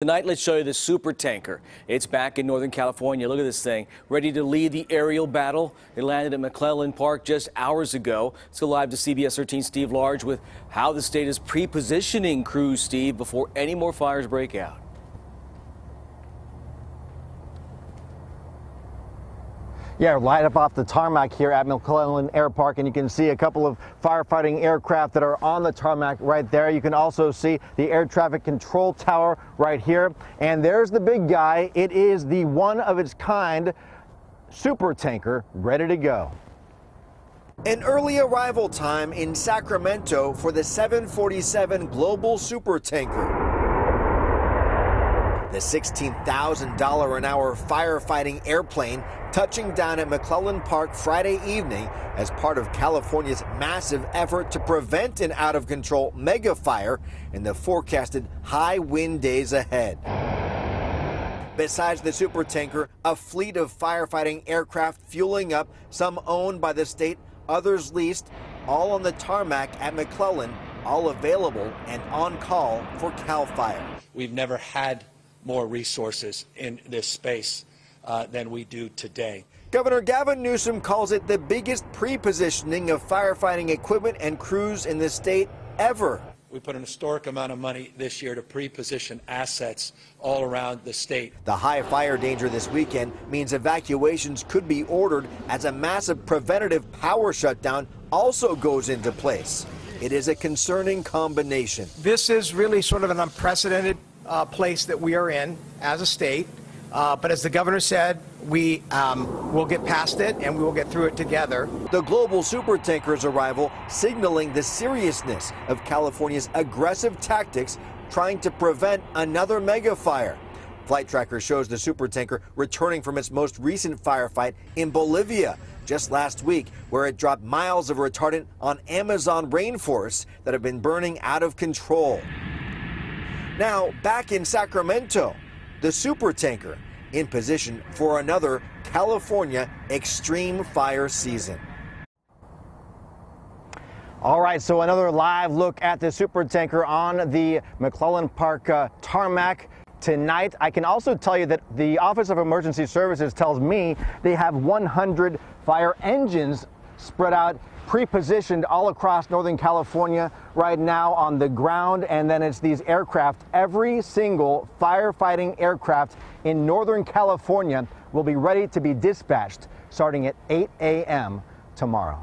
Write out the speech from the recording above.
Tonight, let's show you the super tanker. It's back in Northern California. Look at this thing, ready to lead the aerial battle. It landed at McClellan Park just hours ago. Let's live to CBS 13 Steve Large with how the state is pre-positioning crews, Steve, before any more fires break out. Yeah, light up off the tarmac here at McClellan Air Park, and you can see a couple of firefighting aircraft that are on the tarmac right there. You can also see the air traffic control tower right here. And there's the big guy. It is the one of its kind super tanker ready to go. An early arrival time in Sacramento for the 747 Global Super Tanker. The $16,000 an hour firefighting airplane touching down at McClellan Park Friday evening as part of California's massive effort to prevent an out of control mega fire in the forecasted high wind days ahead. Besides the super tanker, a fleet of firefighting aircraft fueling up, some owned by the state, others leased, all on the tarmac at McClellan, all available and on call for CAL FIRE. We've never had more resources in this space uh, than we do today. Governor Gavin Newsom calls it the biggest pre-positioning of firefighting equipment and crews in the state ever. We put an historic amount of money this year to pre-position assets all around the state. The high fire danger this weekend means evacuations could be ordered as a massive preventative power shutdown also goes into place. It is a concerning combination. This is really sort of an unprecedented uh, place that we are in as a state. Uh, but as the governor said, we um, will get past it and we will get through it together. The global supertanker's arrival signaling the seriousness of California's aggressive tactics trying to prevent another mega fire. Flight tracker shows the supertanker returning from its most recent firefight in Bolivia just last week, where it dropped miles of retardant on Amazon rainforests that have been burning out of control. Now, back in Sacramento, the super tanker in position for another California extreme fire season. All right, so another live look at the super tanker on the McClellan Park uh, tarmac tonight. I can also tell you that the Office of Emergency Services tells me they have 100 fire engines spread out pre-positioned all across Northern California right now on the ground. And then it's these aircraft. Every single firefighting aircraft in Northern California will be ready to be dispatched starting at 8 a.m. tomorrow.